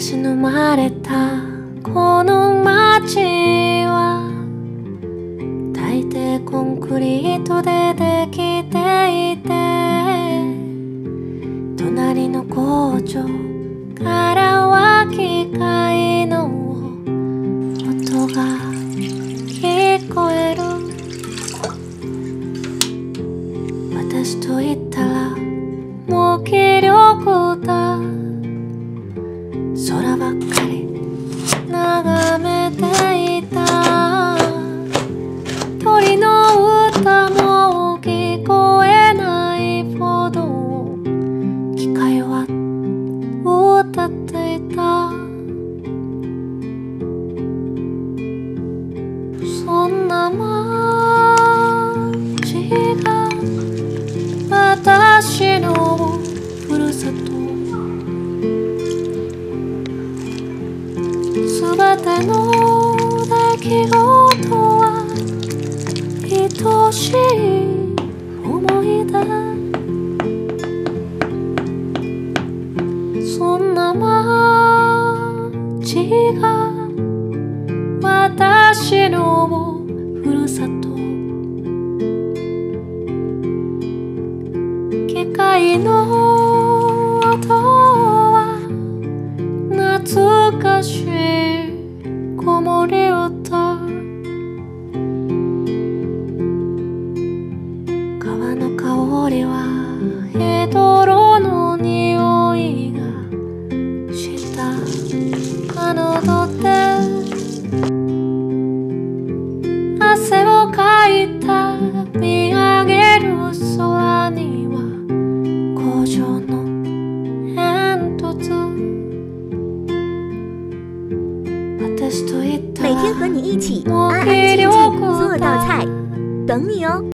私の生まれたこの街は大抵コンクリートでできていて隣の工場からは機械の音が聞こえる。私と言ったら無気力だ。た。そんな街が私のふるさと。すべてのが私のふるさと。機械の音は懐かしい木漏れ音私と言った每天和你一起安安静静做道菜，等你哦。